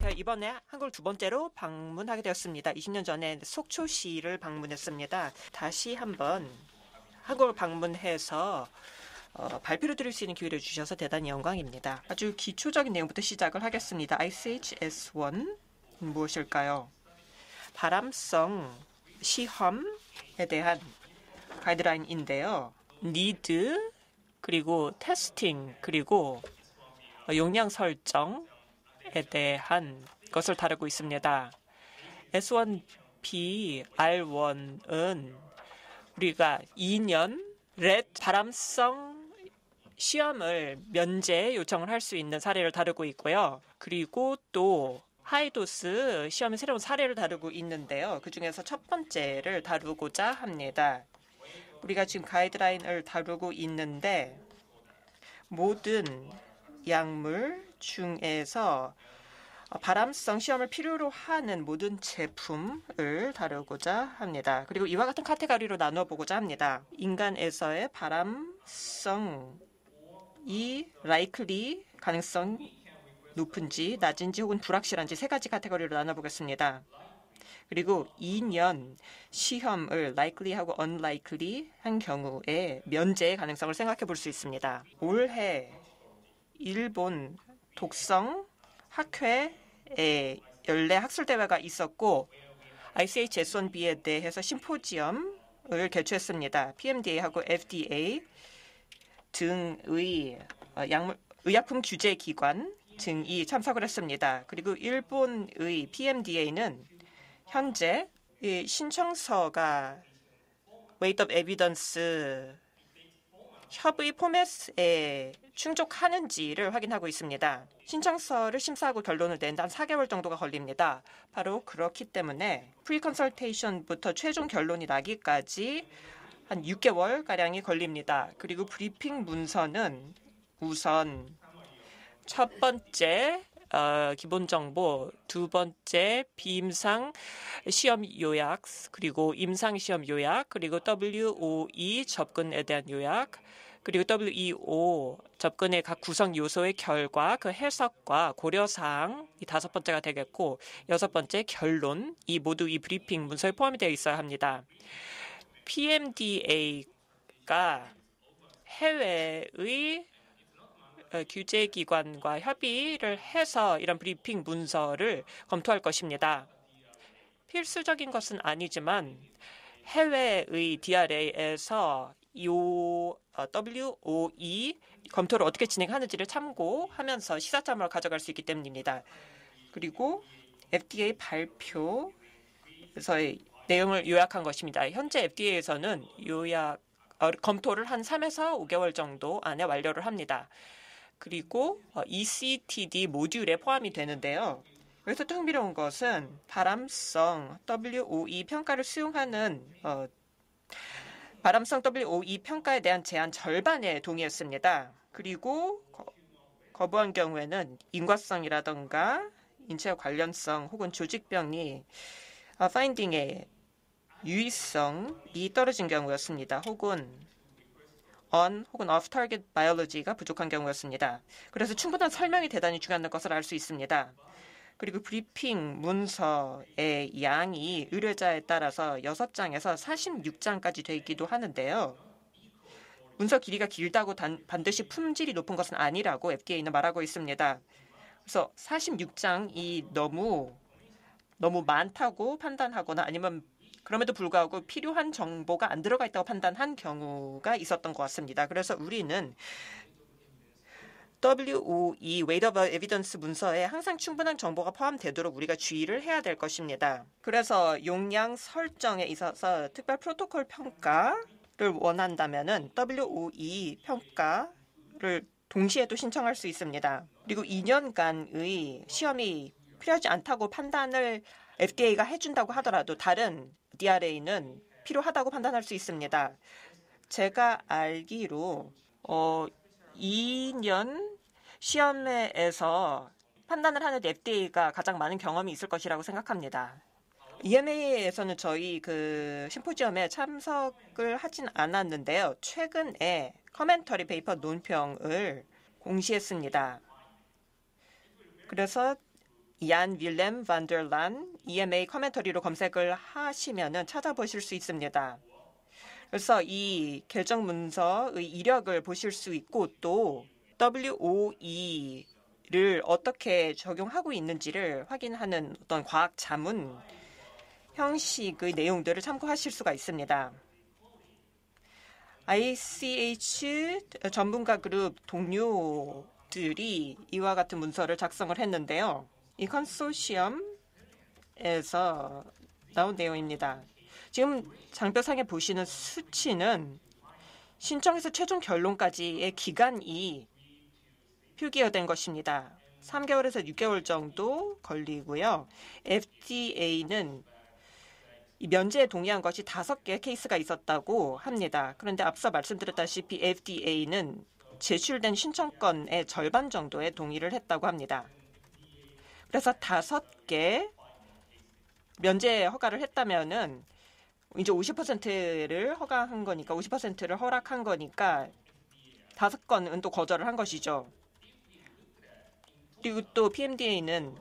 자, 이번에 한국을 두 번째로 방문하게 되었습니다. 20년 전에 속초시를 방문했습니다. 다시 한번 한국을 방문해서 어, 발표를 드릴 수 있는 기회를 주셔서 대단히 영광입니다. 아주 기초적인 내용부터 시작을 하겠습니다. ICHS1 무엇일까요? 바람성 시험에 대한 가이드라인인데요. 니드 그리고 테스팅 그리고 용량 설정 에 대한 것을 다루고 있습니다. S1B R1은 우리가 2년 렛 바람성 시험을 면제 요청을 할 수 있는 사례를 다루고 있고요. 그리고 또 하이도스 시험의 새로운 사례를 다루고 있는데요. 그 중에서 첫 번째를 다루고자 합니다. 우리가 지금 가이드라인을 다루고 있는데 모든 약물 중에서 바람성 시험을 필요로 하는 모든 제품을 다루고자 합니다. 그리고 이와 같은 카테고리로 나눠보고자 합니다. 인간에서의 바람성이 likely 가능성 높은지 낮은지 혹은 불확실한지 세 가지 카테고리로 나눠보겠습니다. 그리고 2년 시험을 likely하고 unlikely 한 경우에 면제의 가능성을 생각해 볼 수 있습니다. 올해 일본 독성 학회에 연례 학술 대회가 있었고 ICH S1B에 대해서 심포지엄을 개최했습니다. PMDA하고 FDA 등의 어, 약물, 의약품 규제 기관 등이 참석을 했습니다. 그리고 일본의 PMDA는 현재 이 신청서가 Weight of Evidence 협의 포맷에 충족하는지를 확인하고 있습니다. 신청서를 심사하고 결론을 내는 데 한 4개월 정도가 걸립니다. 바로 그렇기 때문에 pre-consultation부터 최종 결론이 나기까지 한 6개월 가량이 걸립니다. 그리고 브리핑 문서는 우선 첫 번째 어, 기본 정보, 두 번째 비임상 시험 요약, 그리고 임상 시험 요약, 그리고 WOE 접근에 대한 요약, 그리고 WEO 접근의 각 구성 요소의 결과, 그 해석과 고려 사항 이 다섯 번째가 되겠고 여섯 번째 결론 이 모두 이 브리핑 문서에 포함이 되어 있어야 합니다. PMDA가 해외의 어, 규제기관과 협의를 해서 이런 브리핑 문서를 검토할 것입니다. 필수적인 것은 아니지만 해외의 DRA에서 요 WOE 검토를 어떻게 진행하는지를 참고하면서 시사점을 가져갈 수 있기 때문입니다. 그리고 FDA 발표에서의 내용을 요약한 것입니다. 현재 FDA에서는 요약 어, 검토를 한 3에서 5개월 정도 안에 완료를 합니다. 그리고 ECTD 모듈에 포함이 되는데요. 여기서 또 흥미로운 것은 바람성 WOE 평가를 수용하는 어, 바람성 WOE 평가에 대한 제한 절반에 동의했습니다. 그리고 거, 부한 경우에는 인과성이라던가 인체 관련성 혹은 조직병이 어, 파인딩의 유의성이 떨어진 경우였습니다. 혹은 on 혹은 off target biology가 부족한 경우였습니다. 그래서 충분한 설명이 대단히 중요한 것을 알 수 있습니다. 그리고 브리핑 문서의 양이 의뢰자에 따라서 6장에서 46장까지 되기도 하는데요. 문서 길이가 길다고 단, 반드시 품질이 높은 것은 아니라고 FDA는 말하고 있습니다. 그래서 46장이 너무 너무 많다고 판단하거나 아니면 그럼에도 불구하고 필요한 정보가 안 들어가 있다고 판단한 경우가 있었던 것 같습니다. 그래서 우리는 WOE Weight of Evidence 문서에 항상 충분한 정보가 포함되도록 우리가 주의를 해야 될 것입니다. 그래서 용량 설정에 있어서 특별 프로토콜 평가를 원한다면은 WOE 평가를 동시에도 신청할 수 있습니다. 그리고 2년간의 시험이 필요하지 않다고 판단을 FDA가 해준다고 하더라도 다른 DRA는 필요하다고 판단할 수 있습니다. 제가 알기로 어 2년 시험에서 판단을 하는 FDA가 가장 많은 경험이 있을 것이라고 생각합니다. EMA에서는 저희 그 심포지엄에 참석을 하진 않았는데요. 최근에 commentary paper 논평을 공시했습니다. 그래서 얀 윌렘 반델란 EMA 커멘터리로 검색을 하시면은 찾아보실 수 있습니다. 그래서 이 결정 문서의 이력을 보실 수 있고 또 WOE를 어떻게 적용하고 있는지를 확인하는 어떤 과학 자문 형식의 내용들을 참고하실 수가 있습니다. ICH 전문가 그룹 동료들이 이와 같은 문서를 작성을 했는데요. 이 컨소시엄에서 나온 내용입니다. 지금 장표상에 보시는 수치는 신청에서 최종 결론까지의 기간이 표기화된 것입니다. 3개월에서 6개월 정도 걸리고요. FDA는 면제에 동의한 것이 다섯 개 케이스가 있었다고 합니다. 그런데 앞서 말씀드렸다시피 FDA는 제출된 신청건의 절반 정도에 동의를 했다고 합니다. 그래서 다섯 개 면제 허가를 했다면은 이제 50%를 허가한 거니까 50%를 허락한 거니까 다섯 건은 또 거절을 한 것이죠. 그리고 또 PMDA는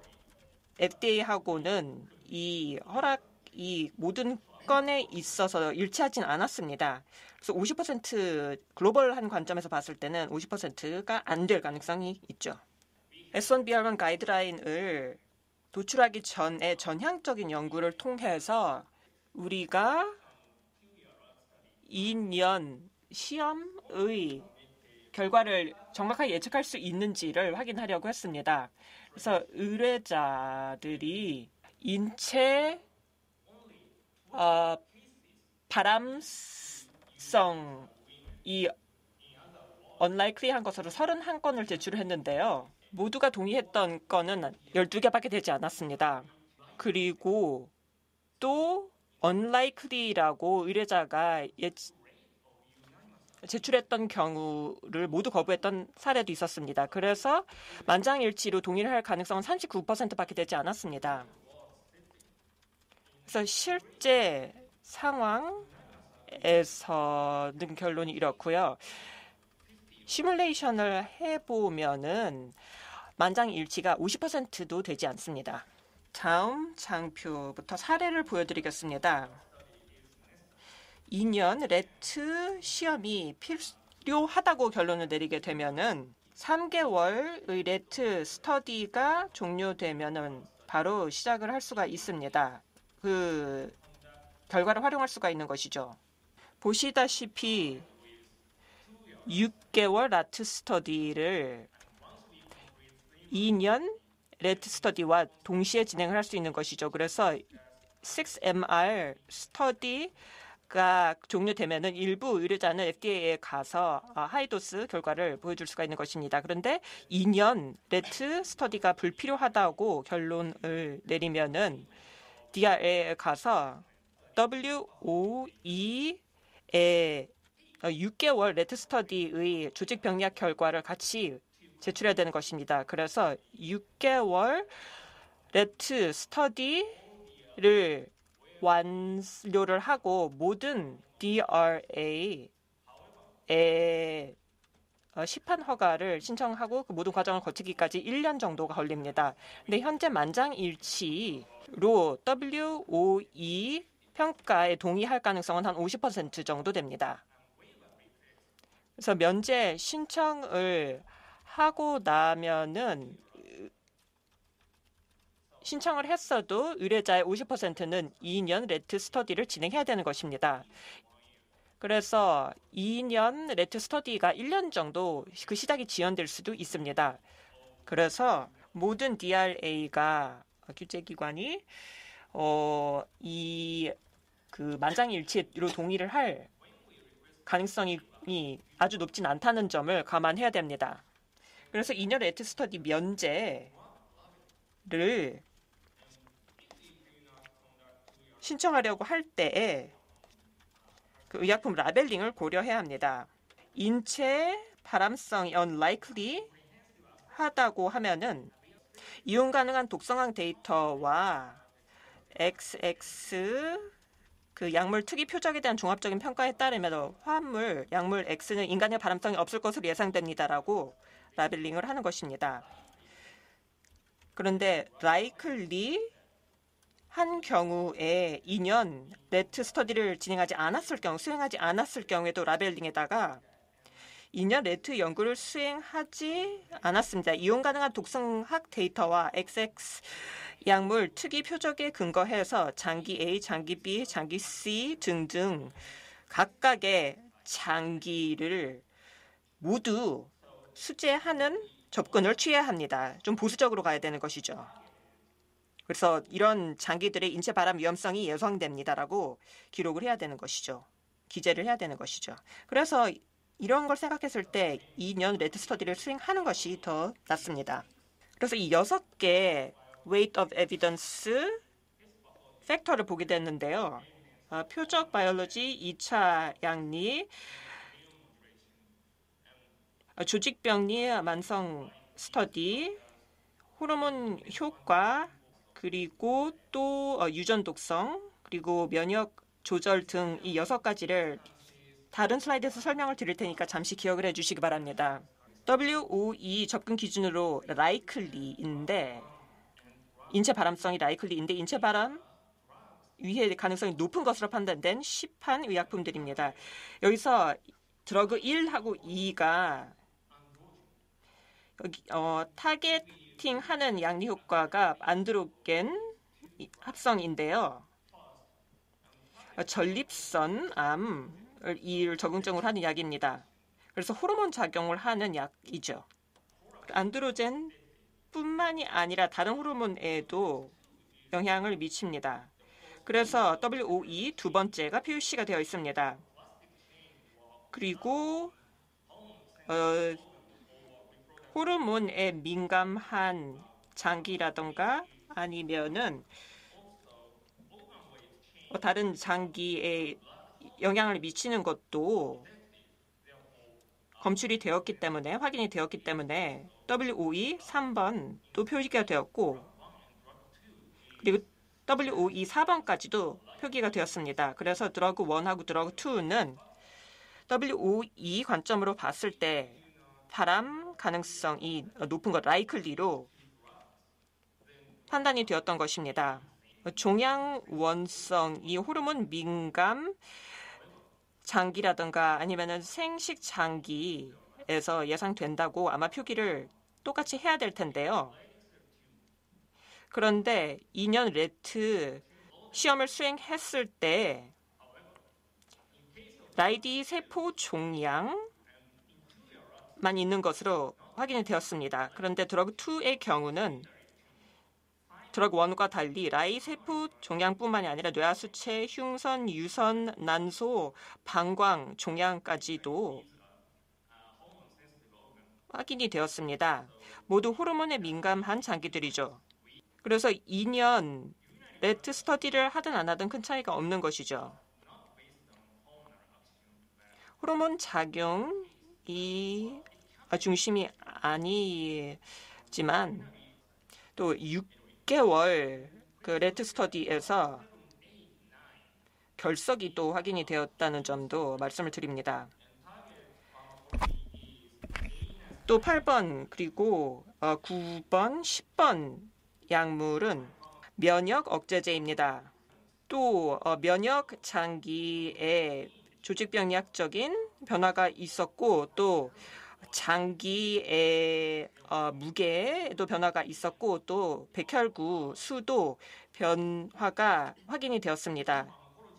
FDA하고는 이 허락 이 모든 건에 있어서 일치하진 않았습니다. 그래서 50% 글로벌한 관점에서 봤을 때는 50%가 안 될 가능성이 있죠. S1BR1 가이드라인을 도출하기 전에 전향적인 연구를 통해서 우리가 2년 시험의 결과를 정확하게 예측할 수 있는지를 확인하려고 했습니다. 그래서 의뢰자들이 인체 어, 바람성이 언라이클리한 것으로 31건을 제출했는데요. 모두가 동의했던 건은 12개밖에 되지 않았습니다. 그리고 또 unlikely라고 의뢰자가 예, 제출했던 경우를 모두 거부했던 사례도 있었습니다. 그래서 만장일치로 동의를 할 가능성은 39%밖에 되지 않았습니다. 그래서 실제 상황에서는 결론이 이렇고요. 시뮬레이션을 해보면은 만장일치가 50%도 되지 않습니다. 다음 장표부터 사례를 보여드리겠습니다. 2년 rat 시험이 필요하다고 결론을 내리게 되면은 3개월의 rat study가 종료되면은 바로 시작을 할 수가 있습니다. 그 결과를 활용할 수가 있는 것이죠. 보시다시피 6개월 rat study를 2년 rat study와 동시에 진행을 할 수 있는 것이죠. 그래서 6MR study가 종료되면은 일부 의뢰자는 FDA에 가서 아, high dose 결과를 보여줄 수가 있는 것입니다. 그런데 2년 rat study가 불필요하다고 결론을 내리면은 DRA에 가서 WOE의 6개월 rat study의 조직 병리 결과를 같이 제출해야 되는 것입니다. 그래서 6개월 rat study를 완료를 하고 모든 DRA에 어, 시판 허가를 신청하고 그 모든 과정을 거치기까지 1년 정도가 걸립니다. 근데 현재 만장일치로 WOE 평가에 동의할 가능성은 한 50% 정도 됩니다. 그래서 면제 신청을 하고 나면은 신청을 했어도 의뢰자의 50%는 2년 rat study를 진행해야 되는 것입니다. 그래서 2년 rat study가 1년 정도 그 시작이 지연될 수도 있습니다. 그래서 모든 DRA가 규제기관이 어, 이 그 만장일치로 동의를 할 가능성이 아주 높진 않다는 점을 감안해야 됩니다. 그래서 2년 레트 스터디 면제를 신청하려고 할 때에 그 의약품 라벨링을 고려해야 합니다. 인체 발암성이 unlikely 하다고 하면은 이용 가능한 독성학 데이터와 XX 그 약물 특이 표적에 대한 종합적인 평가에 따르면 화합물 약물 X는 인간의 발암성이 없을 것으로 예상됩니다라고 labeling을 하는 것입니다. 그런데 likely 한 경우에 2년 rat study를 진행하지 않았을 경우, 수행하지 않았을 경우에도 labeling에다가 2년 레트 연구를 수행하지 않았습니다. 이용 가능한 독성학 데이터와 XX 약물 특이 표적에 근거해서 장기 A, 장기 B, 장기 C 등등 각각의 장기를 모두 수재하는 접근을 취해야 합니다. 좀 보수적으로 가야 되는 것이죠. 그래서 이런 장기들의 인체 발암 위험성이 예상됩니다라고 기록을 해야 되는 것이죠. 기재를 해야 되는 것이죠. 그래서 이런 걸 생각했을 때 2년 rat study를 수행하는 것이 더 낫습니다. 그래서 이 여섯 개 weight of evidence factor를 보게 됐는데요. 어, 표적 바이올로지 2차 양리 어, 조직병리 만성 스터디 호르몬 효과 그리고 또 어, 유전 독성 그리고 면역 조절 등 이 여섯 가지를 다른 슬라이드에서 설명을 드릴 테니까 잠시 기억을 해주시기 바랍니다. WOE 접근 기준으로 likely인데 인체 발암성이 likely인데 인체 발암 위해 가능성이 높은 것으로 판단된 시판 의약품들입니다. 여기서 드러그 1하고 2가 여기 어, 타겟팅하는 양리 효과가 안드로겐 합성인데요. 전립선 암을 이를 적응증으로 하는 약입니다. 그래서 호르몬 작용을 하는 약이죠. 안드로젠 뿐만이 아니라 다른 호르몬에도 영향을 미칩니다. 그래서 WOE 두 번째가 PUC가 되어 있습니다. 그리고 어, 호르몬에 민감한 장기라던가 아니면은 뭐 다른 장기에 영향을 미치는 것도 검출이 되었기 때문에 확인이 되었기 때문에 WOE 3번 또 표기가 되었고 그리고 WOE 4번까지도 표기가 되었습니다. 그래서 드러그 1하고 드러그 2는 WOE 관점으로 봤을 때 발암 가능성이 높은 것 likely로 판단이 되었던 것입니다. 종양원성 이 호르몬 민감 장기라든가 아니면은 생식 장기에서 예상된다고 아마 표기를 똑같이 해야 될 텐데요. 그런데 2년 rat 시험을 수행했을 때 라이디 세포 종양 만 있는 것으로 확인이 되었습니다. 그런데 드러그 2의 경우는 드러그 1과 달리 라이 세포 종양뿐만이 아니라 뇌하 수체, 흉선, 유선, 난소, 방광 종양까지도 확인이 되었습니다. 모두 호르몬에 민감한 장기들이죠. 그래서 2년 rat study를 하든 안 하든 큰 차이가 없는 것이죠. 호르몬 작용이 중심이 아니지만 또 6개월 그 rat study에서 결석이 또 확인이 되었다는 점도 말씀을 드립니다. 또 8번 그리고 9번, 어, 10번 약물은 면역 억제제입니다. 또 어, 면역 장기에 조직병리학적인 변화가 있었고 또 장기의 어, 무게에도 변화가 있었고 또 백혈구 수도 변화가 확인이 되었습니다.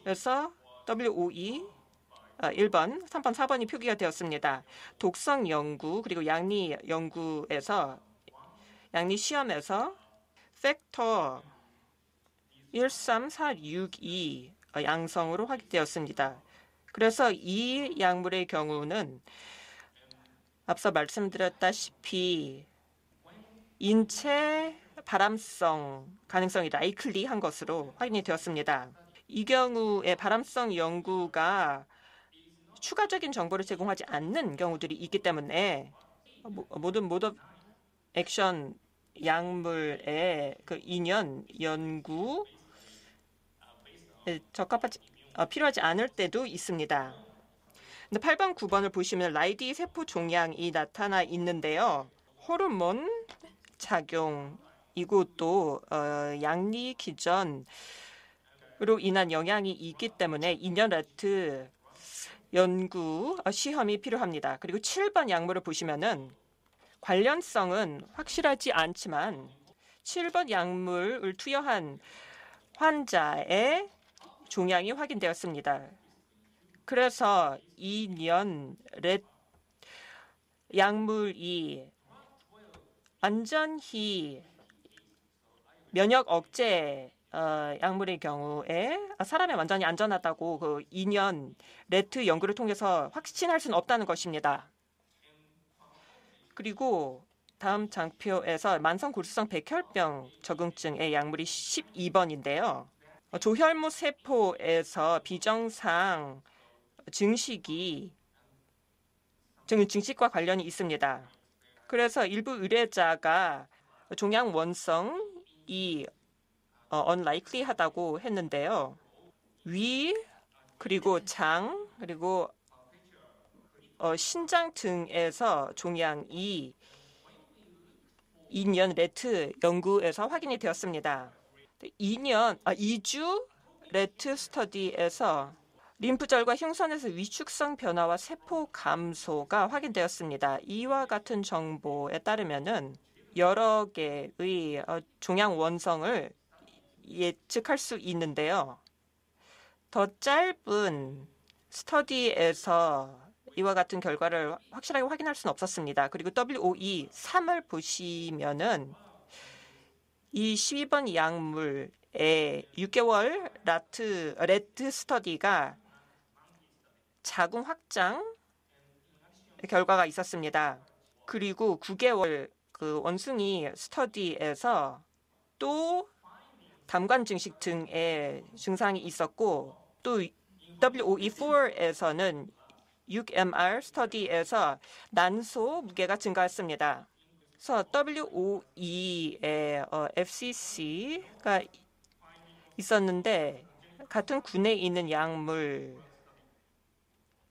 그래서 WOE 어, 1번, 3번, 4번이 표기가 되었습니다. 독성 연구 그리고 양리 연구에서 양리 시험에서 팩터 13462 어, 양성으로 확인되었습니다. 그래서 이 약물의 경우는 앞서 말씀드렸다시피 인체 발암성 가능성이 라이클리한 것으로 확인이 되었습니다. 이 경우에 발암성 연구가 추가적인 정보를 제공하지 않는 경우들이 있기 때문에 모든 모드 액션 약물의 그 2년 연구 적합하지 어, 필요하지 않을 때도 있습니다. 근데 8번, 9번을 보시면 라이디 세포 종양이 나타나 있는데요. 호르몬 작용이 이곳도 어, 양리 기전으로 인한 영향이 있기 때문에 2년 레트 연구 어, 시험이 필요합니다. 그리고 7번 약물을 보시면은 관련성은 확실하지 않지만 7번 약물을 투여한 환자의 종양이 확인되었습니다. 그래서 2년 렛 약물이 완전히 면역 억제 어, 약물의 경우에 사람이 완전히 안전하다고 그 2년 레트 연구를 통해서 확신할 수는 없다는 것입니다. 그리고 다음 장표에서 만성 골수성 백혈병 적응증의 약물이 12번인데요. 조혈모 세포에서 비정상 증식이 증식과 관련이 있습니다. 그래서 일부 의뢰자가 종양 원성이 어, unlikely하다고 했는데요. 위 그리고 장 그리고 어, 신장 등에서 종양이 2년 레트 연구에서 확인이 되었습니다. 2년 아 2주 레트 스터디에서 림프절과 흉선에서 위축성 변화와 세포 감소가 확인되었습니다. 이와 같은 정보에 따르면은 여러 개의 어, 종양 원성을 예측할 수 있는데요. 더 짧은 스터디에서 이와 같은 결과를 확실하게 확인할 수는 없었습니다. 그리고 WOE 3을 보시면은 이 12번 약물의 6개월 rat rat study가 자궁 확장 결과가 있었습니다. 그리고 9개월 그 원숭이 study에서 또 담관 증식 등의 증상이 있었고 또 WOE4에서는 6MR study에서 난소 무게가 증가했습니다. 그래서 WOE의 어, FCC가 있었는데 같은 군에 있는 약물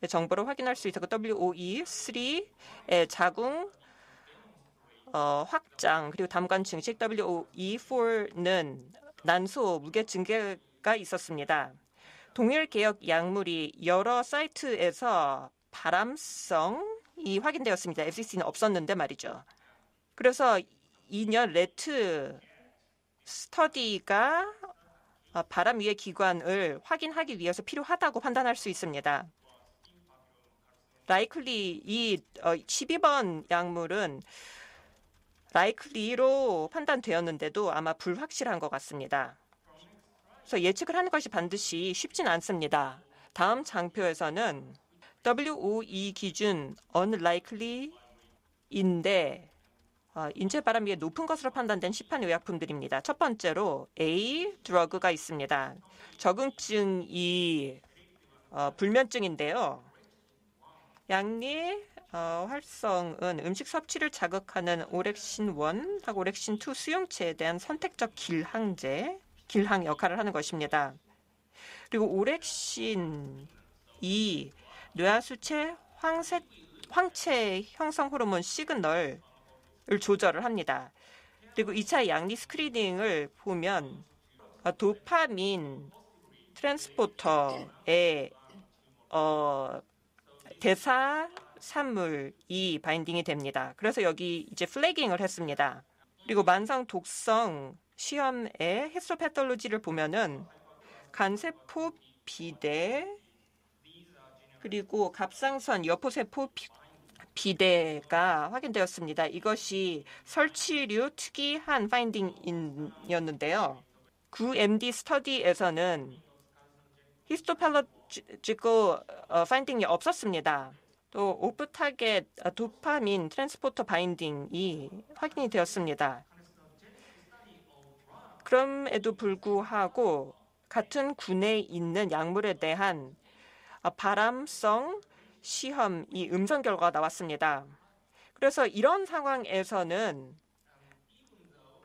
정보를 확인할 수 있었고 WOE3의 자궁 어, 확장 그리고 담관 증식 WOE4는 난소 무게 증가가 있었습니다. 동일 개혁 약물이 여러 사이트에서 발암성이 확인되었습니다. FCC는 없었는데 말이죠. 그래서 2년 rat study가 발암 위해의 기전을 확인하기 위해서 필요하다고 판단할 수 있습니다. likely 이 12번 어, 약물은 likely로 판단되었는데도 아마 불확실한 것 같습니다. 그래서 예측을 하는 것이 반드시 쉽진 않습니다. 다음 장표에서는 WOE 기준 unlikely인데 어, 인체 바람 위에 높은 것으로 판단된 시판 의약품들입니다. 첫 번째로 A 드러그가 있습니다. 적응증이 어, 불면증인데요. 양리 어, 활성은 음식 섭취를 자극하는 오렉신1하고 오렉신2 수용체에 대한 선택적 길항제, 길항 역할을 하는 것입니다. 그리고 오렉신 2 뇌하수체 황색, 황체 형성 호르몬 시그널을 조절을 합니다. 그리고 2차 약리 screening을 보면 도파민 transporter의 어, 대사 산물이 binding이 됩니다. 그래서 여기 이제 flagging을 했습니다. 그리고 만성 독성 시험의 histopathology를 보면은 간세포 비대 그리고 갑상선 여포세포 비대가 확인되었습니다. 이것이 설치류 특이한 finding이었는데요. 9MD 스터디에서는 히스토팔로지코 파인딩이 없었습니다. 또 off target 도파민 transporter binding이 확인이 되었습니다. 그럼에도 불구하고 같은 군에 있는 약물에 대한 발암성 시험 이 음성 결과가 나왔습니다. 그래서 이런 상황에서는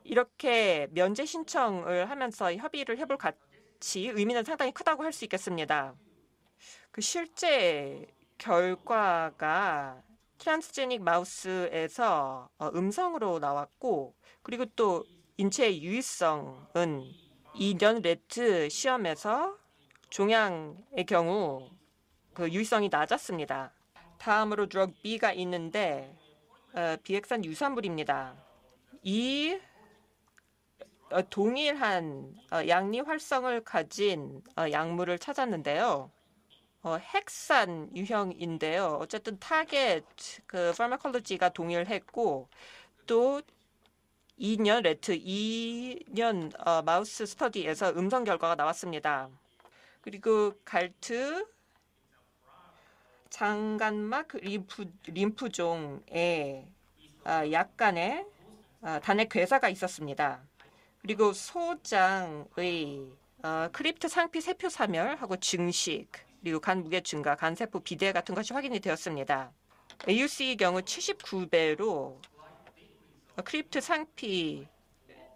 이렇게 면제 신청을 하면서 협의를 해볼 가 치 의미는 상당히 크다고 할 수 있겠습니다. 그 실제 결과가 트랜스제닉 마우스에서 어, 음성으로 나왔고 그리고 또 인체의 유의성은 2년 rat 시험에서 종양의 경우 그 유의성이 낮았습니다. 다음으로 drug B가 있는데 어, 비핵산 유사물입니다. 이 어, 동일한 어, 약리 활성을 가진 어, 약물을 찾았는데요. 어, 핵산 유형인데요. 어쨌든 타겟 그 pharmacology가 동일했고 또 2년 rat 2년 어, mouse study에서 음성 결과가 나왔습니다. 그리고 GALT 장간막 림프, 림프종에 아, 약간의 아, 단핵 괴사가 있었습니다. 그리고 소장의 어, crypt 상피 세포 사멸하고 증식 그리고 간 무게 증가, 간세포 비대 같은 것이 확인이 되었습니다. AUC의 경우 79배로 crypt 상피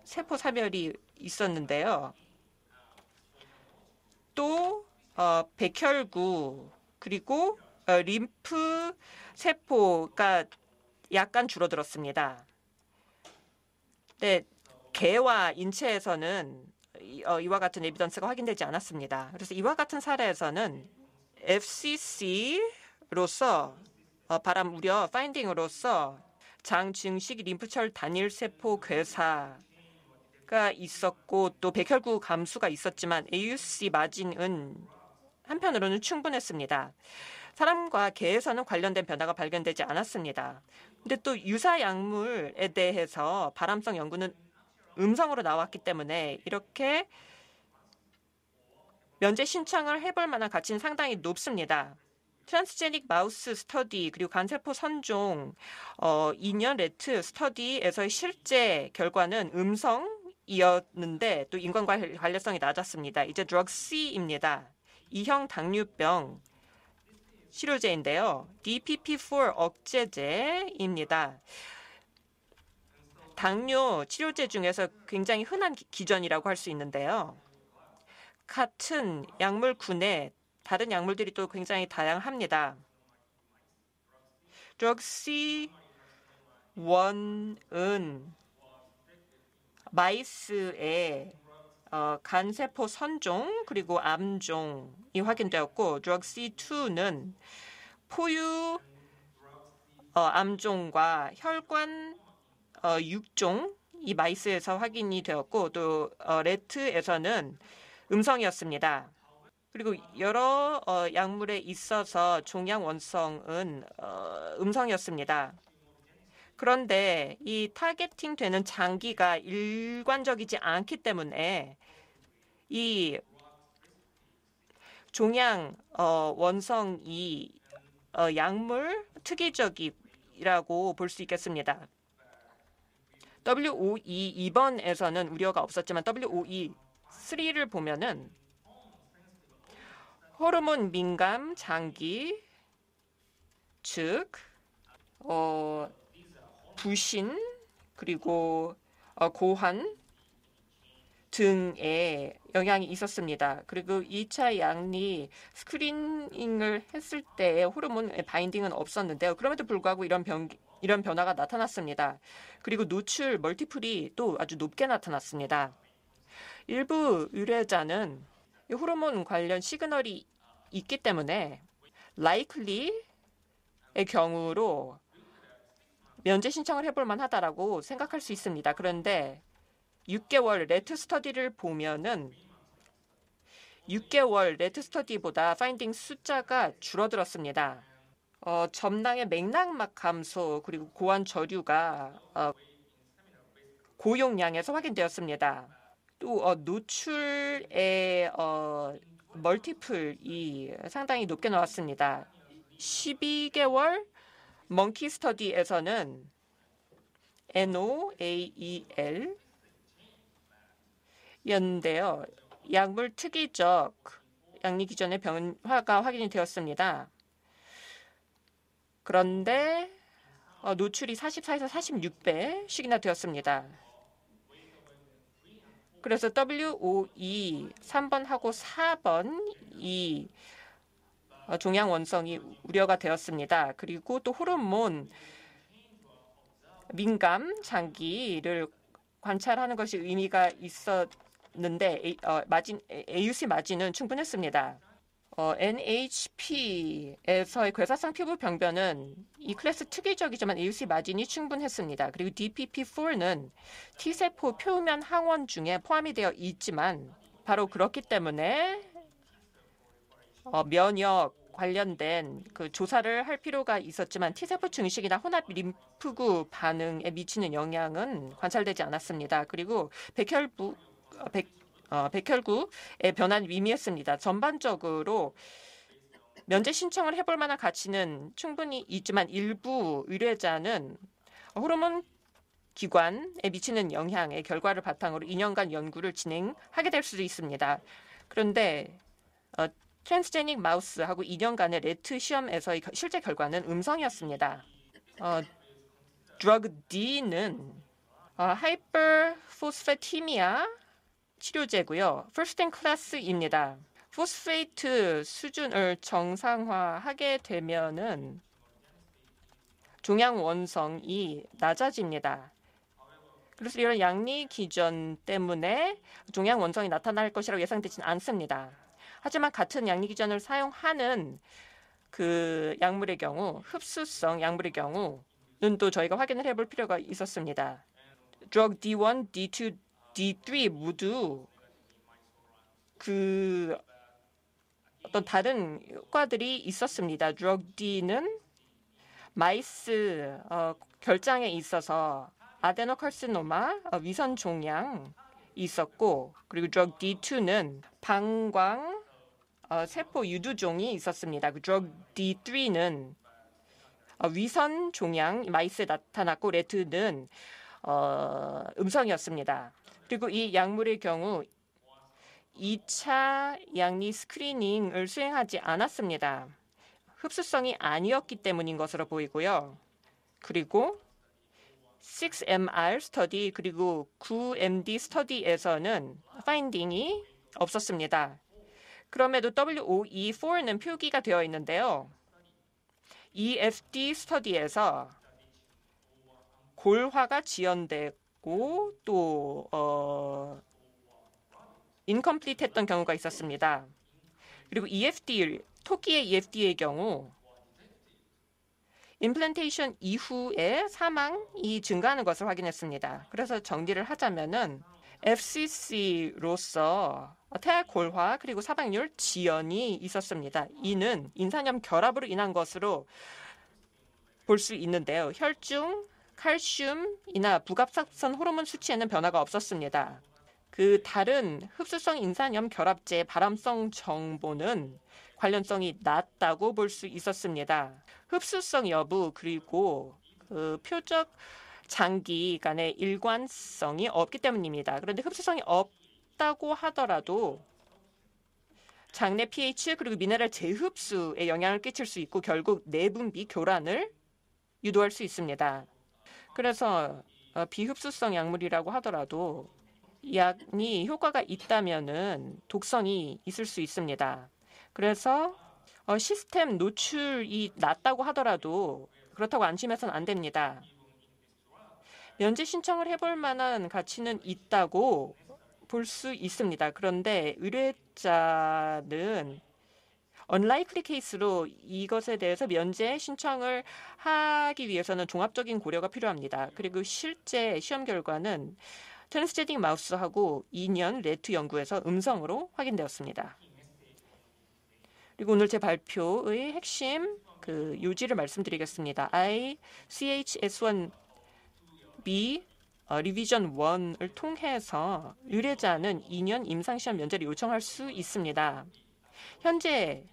세포 사멸이 있었는데요. 또 어, 백혈구 그리고 어, 림프 세포가 약간 줄어들었습니다. 네, 개와 인체에서는 어, 이와 같은 에비던스가 확인되지 않았습니다. 그래서 이와 같은 사례에서는 FCC로서 어, 바람 우려 파인딩으로서 장증식 림프철 단일 세포 괴사가 있었고 또 백혈구 감수가 있었지만 AUC 마진은 한편으로는 충분했습니다. 사람과 개에서는 관련된 변화가 발견되지 않았습니다. 근데 또 유사 약물에 대해서 바람성 연구는 음성으로 나왔기 때문에 이렇게 면제 신청을 해볼 만한 가치는 상당히 높습니다. transgenic mouse study 그리고 간세포 선종 어, 2년 rat study에서의 실제 결과는 음성이었는데 또 인간 관련성이 낮았습니다. 이제 drug C입니다. 이형 당뇨병 치료제인데요. DPP4 억제제입니다. 당뇨 치료제 중에서 굉장히 흔한 기전이라고 할 수 있는데요. 같은 약물군에 다른 약물들이 또 굉장히 다양합니다. 드럭 C1은 마이스의 어, 간세포 선종 그리고 암종이 확인되었고 드럭 C2는 포유 어, 암종과 혈관 어, 육종이 mice에서 확인이 되었고 또 어, rat에서는 음성이었습니다. 그리고 여러 어, 약물에 있어서 종양 원성은 어, 음성이었습니다. 그런데 이 targeting 되는 장기가 일관적이지 않기 때문에 이 종양 어, 원성이 어, 약물 특이적이라고 볼 수 있겠습니다. WOE 2번에서는 우려가 없었지만 WOE 3를 보면은 호르몬 민감 장기 즉 어, 부신 그리고 어, 고환 등에 영향이 있었습니다. 그리고 2차 양리 screening을 했을 때 호르몬 binding은 없었는데요. 그럼에도 불구하고 이런 변, 이런 변화가 나타났습니다. 그리고 노출 multiple이 또 아주 높게 나타났습니다. 일부 의뢰자는 호르몬 관련 signal이 있기 때문에 likely의 경우로 면제 신청을 해볼 만하다라고 생각할 수 있습니다. 그런데 6개월 rat study를 보면은 6개월 rat study보다 finding 숫자가 줄어들었습니다. 어, 정낭의 맥락막 감소 그리고 고환 저류가 어, 고용량에서 확인되었습니다. 또 어, 노출의 어, multiple이 상당히 높게 나왔습니다. 12개월 monkey study에서는 NOAEL 였는데요. 약물 특이적 양리 기전의 변화가 확인이 되었습니다. 그런데 어, 노출이 44에서 46배씩이나 되었습니다. 그래서 WOE 3번하고 4번 이 어, 종양 원성이 우려가 되었습니다. 그리고 또 호르몬 민감 장기를 관찰하는 것이 의미가 있었는데 어, 마진, AUC 마진은 충분했습니다. 어, NHP에서의 괴사성 피부 병변은 이 클래스 특이적이지만 AUC 마진이 충분했습니다. 그리고 DPP4는 T세포 표면 항원 중에 포함이 되어 있지만 바로 그렇기 때문에 어, 면역 관련된 그 조사를 할 필요가 있었지만 T세포 증식이나 혼합 림프구 반응에 미치는 영향은 관찰되지 않았습니다. 그리고 백혈부 어, 백 어, 백혈구의 변화는 미미했습니다. 전반적으로 면제 신청을 해볼 만한 가치는 충분히 있지만 일부 의뢰자는 호르몬 기관에 미치는 영향의 결과를 바탕으로 2년간 연구를 진행하게 될 수도 있습니다. 그런데 어, transgenic mouse하고 2년간의 rat 시험에서의 실제 결과는 음성이었습니다. 어, drug D는 어, hyperphosphatemia 치료제고요. First in class입니다. phosphate 수준을 정상화하게 되면은 종양 원성이 낮아집니다. 그래서 이런 약리 기전 때문에 종양 원성이 나타날 것이라고 예상되지는 않습니다. 하지만 같은 약리 기전을 사용하는 그 약물의 경우 흡수성 약물의 경우는 또 저희가 확인을 해볼 필요가 있었습니다. drug D1, D2, D3 모두 그 어떤 다른 효과들이 있었습니다. drug D는 mice 어, 결장에 있어서 adenocarcinoma 어, 위선 종양이 있었고 그리고 drug D2는 방광 어, 세포 유두종이 있었습니다. 그 drug D3는 어, 위선 종양 mice에 나타났고 rat는 어, 음성이었습니다. 그리고 이 약물의 경우 2차 약리 screening을 수행하지 않았습니다. 흡수성이 아니었기 때문인 것으로 보이고요. 그리고 6MR 스터디 그리고 9MD 스터디에서는 파인딩이 없었습니다. 그럼에도 WOE4는 표기가 되어 있는데요. EFD 스터디에서 골화가 지연되고 또 어, 인컴플리트했던 경우가 있었습니다. 그리고 EFD 토끼의 EFD의 경우 임플란테이션 이후에 사망이 증가하는 것을 확인했습니다. 그래서 정리를 하자면은 FCC로서 태아 골화 그리고 사망률 지연이 있었습니다. 이는 인산염 결합으로 인한 것으로 볼 수 있는데요. 혈중, 칼슘이나 부갑사선 호르몬 수치에는 변화가 없었습니다. 그 다른 흡수성 인산염 결합제 발암성 정보는 관련성이 낮다고 볼 수 있었습니다. 흡수성 여부 그리고 그 표적 장기 간의 일관성이 없기 때문입니다. 그런데 흡수성이 없다고 하더라도 장내 pH 그리고 미네랄 재흡수에 영향을 끼칠 수 있고 결국 내분비 교란을 유도할 수 있습니다. 그래서 어, 비흡수성 약물이라고 하더라도 약이 효과가 있다면은 독성이 있을 수 있습니다. 그래서 어, 시스템 노출이 낮다고 하더라도 그렇다고 안심해서는 안 됩니다. 면제 신청을 해볼 만한 가치는 있다고 볼 수 있습니다. 그런데 의뢰자는 unlikely case로 이것에 대해서 면제 신청을 하기 위해서는 종합적인 고려가 필요합니다. 그리고 실제 시험 결과는 transgenic mouse하고 2년 rat 연구에서 음성으로 확인되었습니다. 그리고 오늘 제 발표의 핵심 그 요지를 말씀드리겠습니다. I CHS1B 어, 리비전 1을 통해서 의뢰자는 2년 임상시험 면제를 요청할 수 있습니다. 현재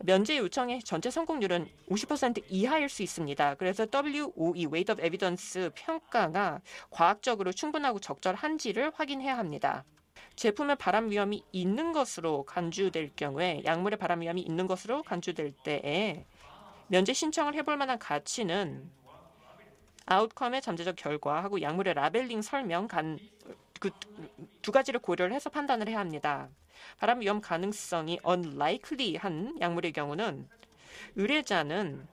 면제 요청의 전체 성공률은 50% 이하일 수 있습니다. 그래서 WOE (Weight of Evidence) 평가가 과학적으로 충분하고 적절한지를 확인해야 합니다. 제품의 발암 위험이 있는 것으로 간주될 경우에 약물의 발암 위험이 있는 것으로 간주될 때에 면제 신청을 해볼 만한 가치는 아웃컴의 잠재적 결과하고 약물의 라벨링 설명 간 그 두 가지를 고려를 해서 판단을 해야 합니다. 발암 위험 가능성이 unlikely한 약물의 경우는 의뢰자는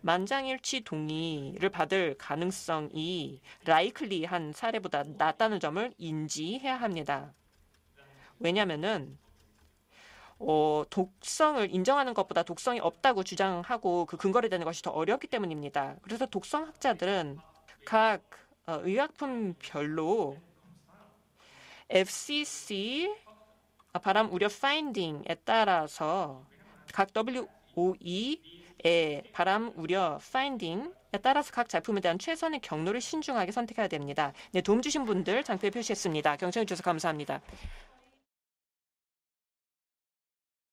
만장일치 동의를 받을 가능성이 라이클리한 사례보다 낮다는 점을 인지해야 합니다. 왜냐하면은 어, 독성을 인정하는 것보다 독성이 없다고 주장하고 그 근거를 대는 것이 더 어렵기 때문입니다. 그래서 독성 학자들은 각 어, 의약품별로 FCC 아, 바람 우려 파인딩에 따라서 각 WOE의 바람 우려 파인딩 에 따라서 각 제품에 대한 최선의 경로를 신중하게 선택해야 됩니다. 네, 도움 주신 분들 장표에 표시했습니다. 경청해 주셔서 감사합니다.